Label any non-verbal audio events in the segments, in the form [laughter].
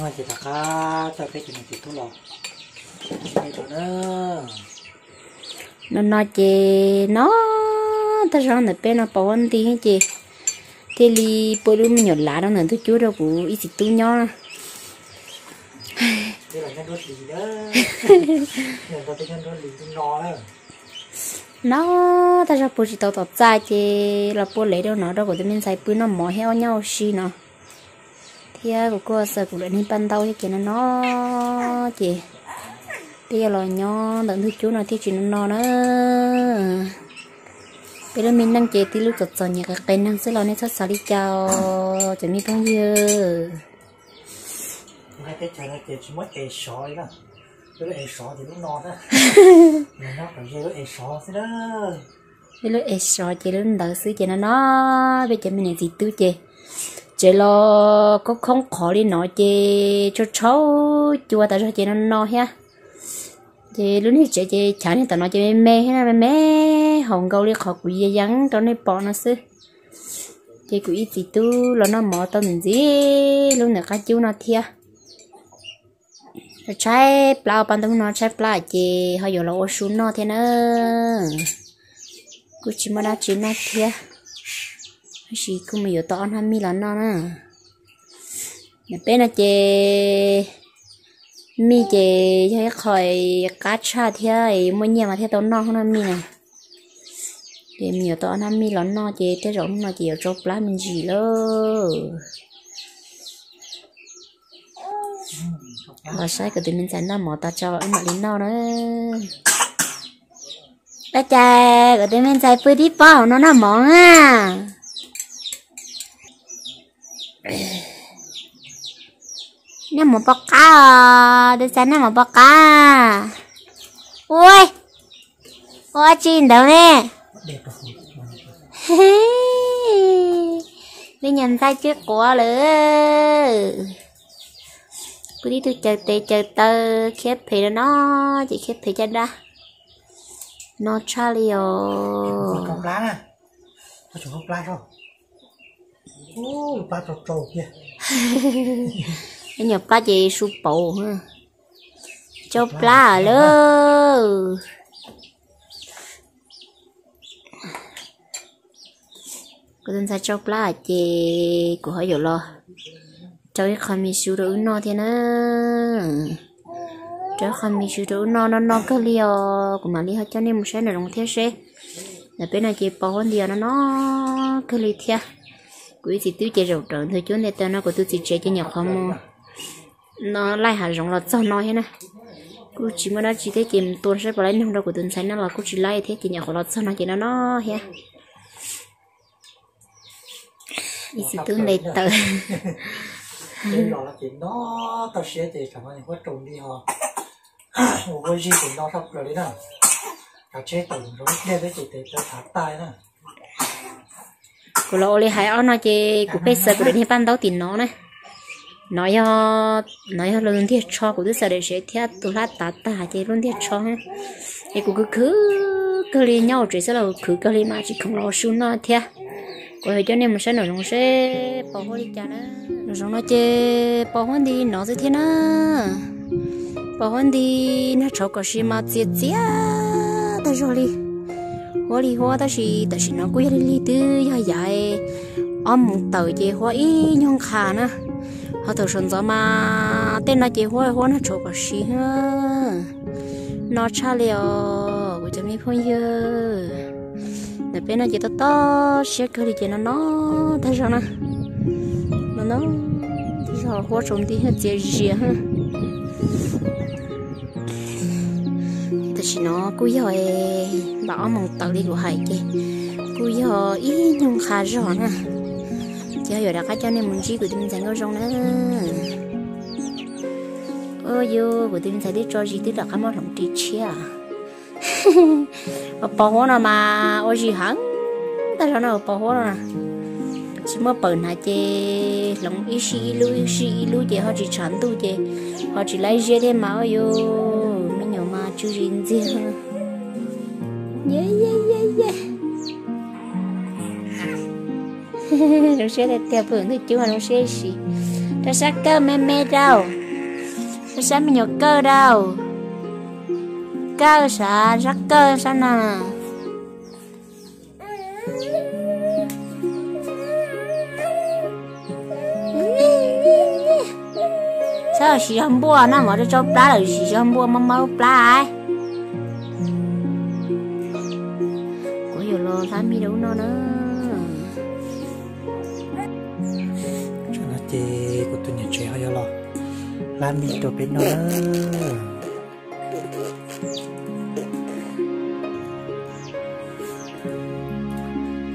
mà chỉ là cá cho cái chuyện chỉ thu lọ này đó nữa nó nói nó ta rằng nó bé nó bảo anh đi chị? Thế li lúc mình nhột lá đó nữa, tôi chú đâu cũng ít tu nhau là lì lì nó ta ra bố chỉ tao tao chạy chứ là bố lấy đâu nó đâu có thể mình xài bữa nó mỏ heo nhau xí nó thì của cô sợ cũng lên ban đầu thì nó nó chị bây giờ là nhỏ đừng thứ chú nó thì chỉ nó nó bây giờ mình đang chơi tí lúc chợt nhà cái cây năng sẽ lo nên sao đi chào. Chuẩn bị phong dư hai cái chai nó chỉ mất ế sỏi đó. Cái ế sỏi thì nó no đó. [laughs] Nó phải chơi ế sỏi thế đó. Giờ ế sỏi chị lên đỡ xứ chị nó nó bây giờ mình làm gì tu chị chị lo có không khó đi nói chị cho cháu. Chùa tại sao chị nó no ha? Chị lúc này chị chị chả nên tao nói chị mẹ hay là mẹ hồng gấu đi khó quỷ dây dáng cho nên bỏ nó xứ. Chị quỷ gì tu lo nó mỏ tao làm gì? Lúc này cá chú nó thia. Rồi trái plau ban tông nó trái plau chị họ dùng là ô xuống nó thế nữa cứ chỉ mà đã chỉ nó thia chỉ cũng mình dùng to hơn mi là nó nè nè bên là chị mi chị cho khỏi cá cha thế mỗi nhà mà thế tao no hơn mi này. Để nhiều tao ăn mi lắm nó chị thế rồi mà chị ở chỗ lá mình gì lơ. Và sai cái tụi mình sẽ nó mỏ ta cho, em mà đến no nữa. Bé trai cái tụi mình sẽ phơi đi bao nó nó mỏ à nó một bọc cá à. Để xem nó một bọc cá à. ui. Ôi chín đâu nè? [laughs] Đi nhận ra trước của lửa cứ đi tôi chờ tê chờ tơ khép thì nó. Chỉ khép thì chân ra nó Charlie còn lá nè có chỗ không lá không ô ba trâu trâu kia nhập cá gì su bầu ha. Cho ở lơ. Cô tên sa cho ở chị của họ hiểu lo. Cái khăn mi su đồ no thế nữa cho khăn mi su đồ no no no cái liò của mà li họ cho nên một số này đồng thế sẽ là bên này chị bỏ hơn điều nó nó cái li theo quý chị tiêu chế rộng trợn thôi chứ này tao nó của tôi chỉ chế cho nhiều không nó lại hạt rộng là cho nó hết nè. Cô chỉ mà nó chỉ thấy kiếm tuần sẽ bỏ lấy năm đâu của tuần sáng nó là cô chỉ lại thế thì nhà của nó cho nó chỉ nó nó hết ý chỉ tôi này tờ cái nó là nó nó tao sẽ thì cảm ơn quá trùng đi họ một cái gì cũng nó sắp rồi đấy nè. Cả chế tổng rồi đây với chị thì tôi thả tay nè cô lo lấy hai áo nó chỉ của bây giờ của đến ban đầu tiền nó nè. Nói cho nói cho luôn thiết cho của tôi sợ để sẽ thiết tôi lát tát ta chỉ luôn thiết cho ha thì cũng cứ cứ cứ đi nhau chỉ sẽ là cứ cứ đi mà chỉ không lo xuống nó thiết của cho nên mình sẽ nói rằng sẽ bảo hoa đi chả nói rằng nó chơi bảo hoa đi nó sẽ thế nữa bảo hoa đi nó cho cái gì mà chết chết ta rồi hoa đi hoa ta chỉ ta chỉ nó quay li đi từ ya dài ông một tờ chơi hoa ý nhung khả nữa họ thầu sơn gió mà, tên là chơi hoa hoa nó chỗ có gì ha nó cha liều của cho mình phong yêu để bên này chỉ to to sẽ cứ đi chơi nó nó thấy sao na nó nó thấy sao hoa trồng thì hết chơi gì ha thì nó cú giờ bảo mong tao đi của hải kì cú giờ ý nhung khá rõ nè. Chỉ giờ đã cá cho nên mình chỉ của mình dành có rong nữa ôi yo của mình sẽ đi cho gì tức là cá món lòng trí chia à? [laughs] ở bỏ hoa nào mà ôi gì hẳn. Ta sao nào bỏ hoa nào chỉ mới bẩn hả chị lòng ý xí lưu, ý xí lưu chị họ chỉ chán tu chị họ chỉ lấy dễ thế mà ôi yo chú rình gì hả? Yeah yeah yeah yeah. Nó sẽ là tiêu phượng thì chú mà nó sẽ gì nó sẽ cơ mê mê đâu nó sẽ mình nhớ cơ đâu cơ sẽ rất cơ sao nào sao xì hâm bùa nó mà cho plá là xì hâm bùa mà mau plá ai có hiểu lo làm mi đâu nó nữa. Cho nó chê của tôi nhận trẻ hơi lo làm mi đồ bên nó nữa.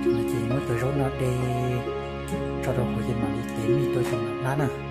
Cho nó chị mất tới rốt nó đi. Cho đồ của thì mà đi tìm đi tôi cho nó lá nè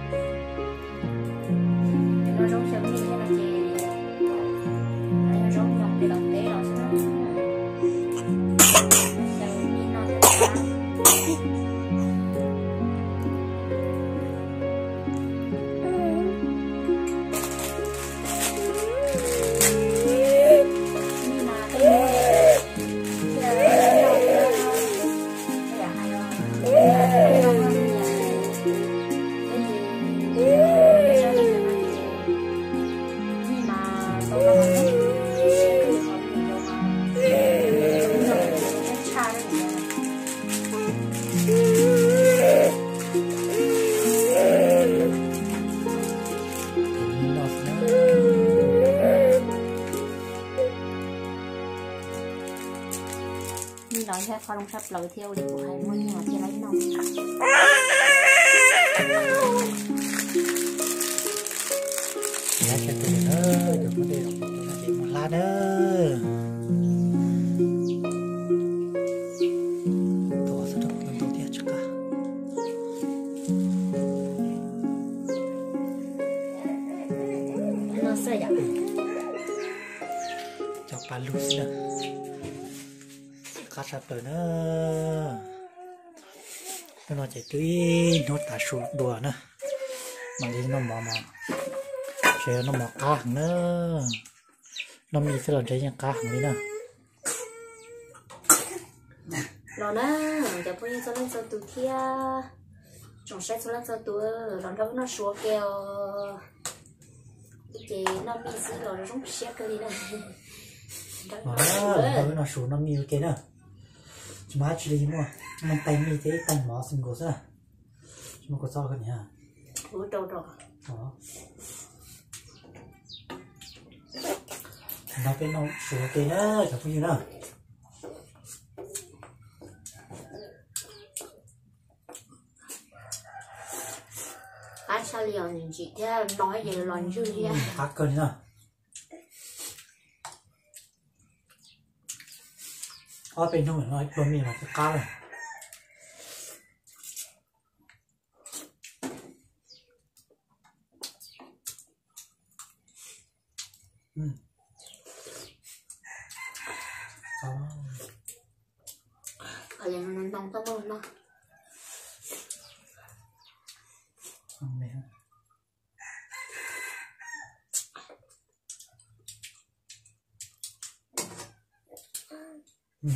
mình nói sắp lời theo đi của hai mươi nhà chưa lấy nông lá cho tôi nữa đừng có chị một lá rồi nữa nó nói chị tuy nó ta sụt đùa nữa. Mà đi nó mò mò chơi nó mò cá hàng nữa. Nó mi sẽ làm chơi như cá hàng đi nữa rồi đó giờ bây giờ lên cho tụi kia. Trong sách cho lên cho tụi rồi đó nó số kêu cái nó bị gì rồi nó không xét cái gì mà nó nó nó sụt nó mi cái nữa ta chỉ đi mua nó tay mi thế tay mỏ xin cô sao chúng có sao cái nhỉ ủa đâu rồi đó nó cái nó sụt cái nữa chẳng có gì nữa anh sao liền chị thế nói gì lần chưa gì khác cân nữa ở bên trong nói bơm mi là cái cá này Ừ. Đó. ở nhà nó nông tao mơ nó Xong rồi ha. Ừ.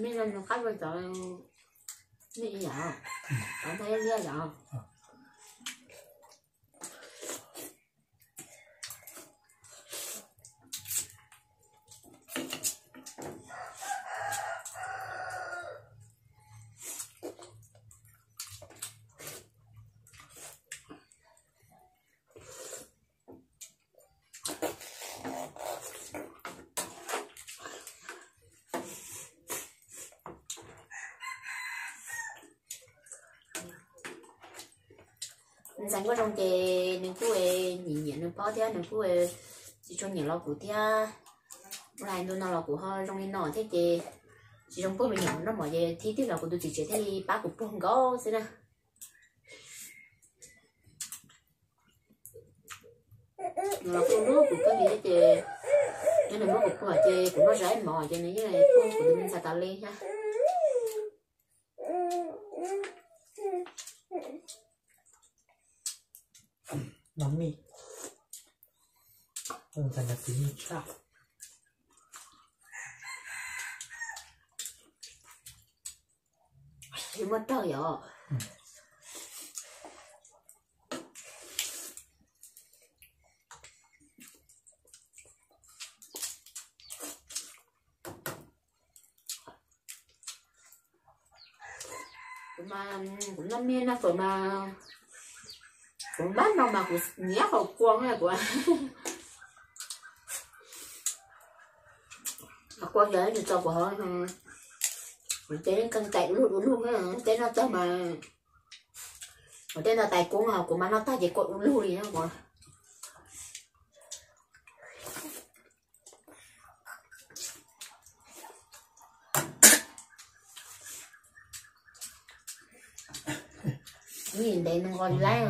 Là nó khách bây giờ như vậy Anh thấy lý vậy sáng qua trong cái nên cú ấy nhìn nhìn nên bao thế nên cú ấy, chỉ trong nhìn lo cú thế. Lại đôi nào lo cú họ trong cái nọ thế cái chỉ trong bữa mình nhận nó mọi về, thi tiết là cú tôi chỉ chỉ thấy ba cục bông có thế nè là cú nó cũng có gì thế chứ nên nó cú cú chơi cũng nó rải mò cho nên cái này cú của mình sao tạo lên ha nóng mi không thành là tính sao? Thì mất trời rồi. Mà cũng năm miên là phải mà cũng bắt nó mà cũng nhé hậu quang này của học [laughs] quang đấy thì cho của họ mình tên cần chạy luôn luôn á tên nó cho mà. Mà tên là tài cũng học của mà nó ta chỉ cột luôn đi nữa mà nhìn đây nó còn lái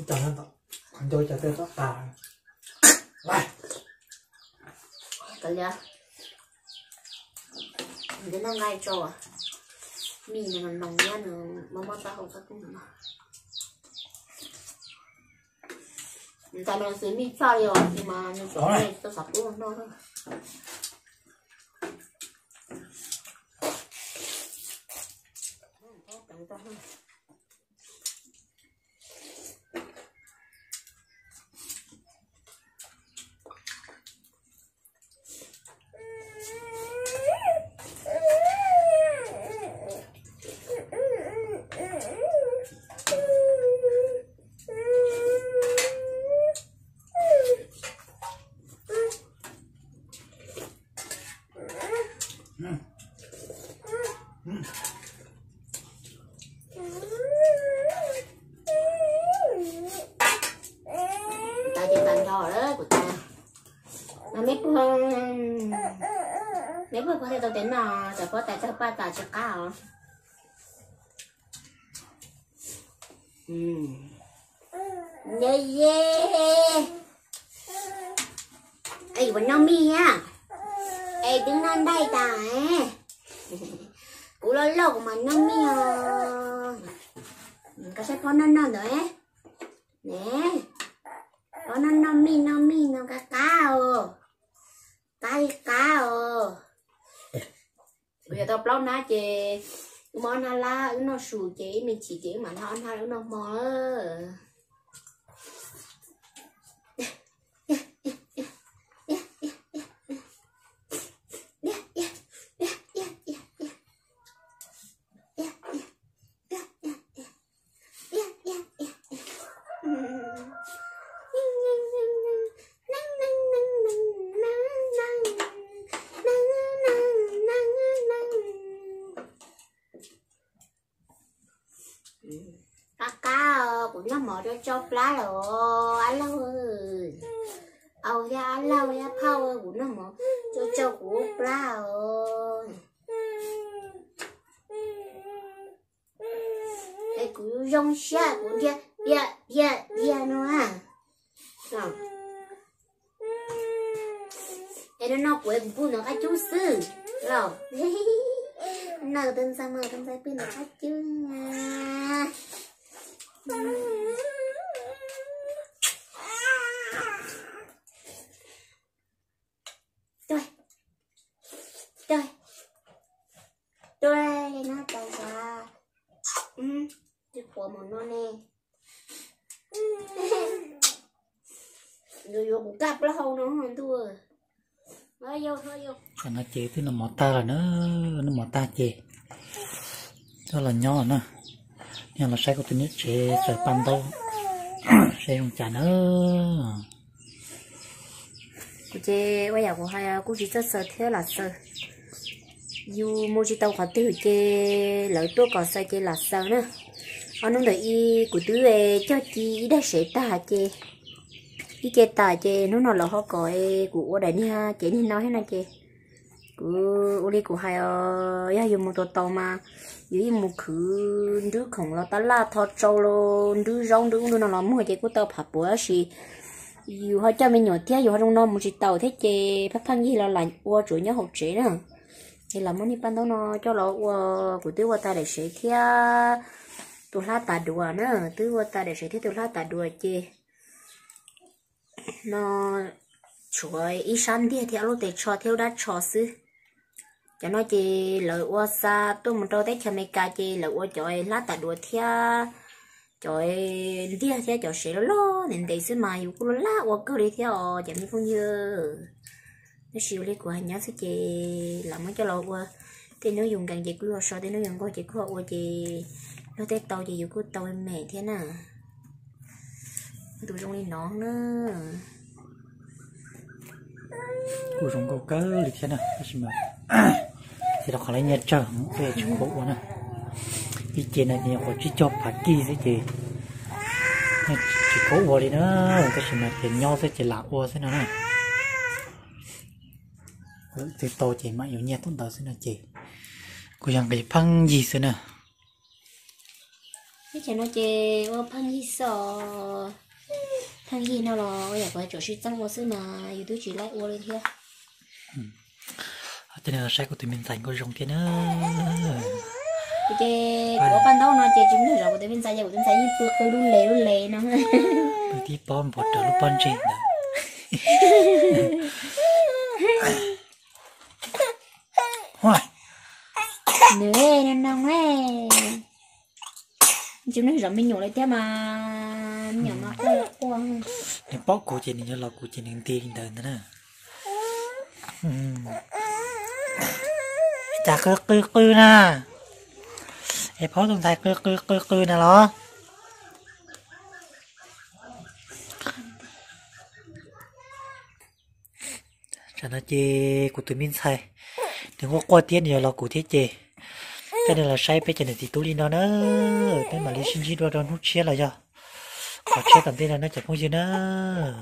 à cho nó tao còn tôi cho tôi tao tà lại cái gì cái nó ngay cho à? Mì nó nồng nha nó mà mà tao không cũng mà. Tại nó sẽ mì cho rồi nhưng mà nó chỗ này. tao sắp luôn nó thôi ta chỉ tàn trò đó của ta. Nó mấy bữa nếu mà có thể tao đến có tài sao ba ta chắc cao ừ. Yeah yeah. Ấy vẫn nó mi nha á ấy đứng non đây ta cú lo lo của mà non mi à cái sẽ có non non rồi nè. Có nó nó mi nó mi nó cá cá ồ cá cá ồ bây giờ tao plong ná chị, món nó la nó sủi chị mình chỉ chế mà nó ăn nó mò cũng nó mở lá rồi anh lâu ơi âu ya anh lâu ya power cũng nó mở cho chốc của lá rồi cái rong xa của dia dia dia dia nó à. Nào. Cái đó nó của em bu nó cái chú sư rồi nở tên sao mở tên sao pin nó cái chú à Tôi Tôi Tôi nó tao ra Ừ Tôi của một nó nè Rồi vô một cặp nó hầu nó hơn thua cho nó chế thì nó mỏ ta là nó nó mỏ ta chế đó là nhỏ nữa nhưng là sai có tính chế sẽ pan đâu sẽ không trả nữa cô chế bây giờ của hai cô chỉ rất sợ thế là sợ. Dù mua chỉ tàu khó tiêu chế lợi tôi còn sợ chế là sợ nữa. Anh nói y của tứ về cho chị đã sẽ ta chế cái chế ta chế nó nó là họ gọi e, của đại nha, chế nên nói hết này chế của uli của hai ya dùng một tàu mà. Dưới một khứ đứa khổng là ta la thọ trâu lo đứa rong, đứa nó là mua cái của tàu phạt bữa gì dù họ cho mình nhỏ thế dù họ trong nó một chỉ tàu thế chế phát phăng gì là lạnh qua chủ nhớ học chế nữa thì là muốn đi ban đó nó cho nó qua của tiêu qua ta để sẽ thế tôi la ta đùa nữa, tứ qua ta để sẽ thế tôi la ta đùa chế nó chuối ít sáng đi theo lúc để cho theo đã cho sư cho nó chỉ lợi qua xa, tôi một đôi tết cho mấy cái chỉ lợi qua trời lá tạ đùa theo trời đi theo trời sẽ lo nên để sư mà yêu cô lá qua cứ đi theo chẳng không như nó siêu lấy của nhá sẽ chị làm mấy cho lo qua thì nó dùng càng gì cứ lo so thì nó dùng có chỉ có qua chị nó tết tàu chỉ yêu cô tàu mẹ thế nào? Tụi trong đi nón nữa. Của chúng có cỡ lịch thế nào? Xin mời [coughs] thì đọc lại nhà chờ về chúng bộ nè ý kiến này thì có chỉ cho phải kỳ thế chị chỉ có ua đi nữa. Cái gì mà tiền nhau sẽ chỉ là ua thế nào nè thì to chỉ mà yếu nhẹ tốt đó thế nào chị. Cô rằng cái phăng gì thế nào? Cái chuyện nó chơi phăng gì sợ phăng gì nó lo giờ có chỗ suy tăng sư mà yêu tôi chỉ lại ô lên kia nên là sai của tụi mình dành có rong kia nữa cái của ban đầu nó chơi chúng nó rồi tôi bên trái giờ của tôi trái như cứ đun lề đun lề nó bởi vì bom một trở lúc bom trên đó hoài nữa nong ấy chúng nó rồi mình nhổ lại thế mà nhỏ mà quá quăng để bóc cổ trên này là cổ trên này tiền đời nữa nè chả cứ cứ cứ nè. Em phó tông thầy cứ cứ cứ cứ nè lo. Cho nó chê của tụi mình xài đừng có qua tiền nhiều là của thế chê. Cái này là sai bây giờ này thì tôi đi nó nữa. Cái mà lý xin chi đua đón hút chia là cho có chia tầm tiền là nó chẳng có gì nữa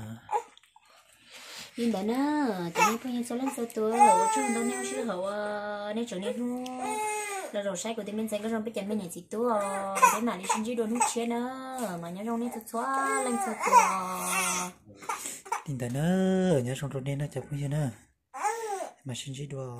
nhưng đó nó cho nên phải số lần số tuổi rồi chứ đó nếu sư hậu nếu trở nên nu là rồi sai của tôi mình sẽ có trong bây giờ mình nhận gì tuổi cái mà đi sinh chi đôi nút chia nữa mà nhớ trong nên thật xóa lần số tuổi tin ta nữa nhớ trong rồi nên nó chẳng có gì nữa mà sinh chi đua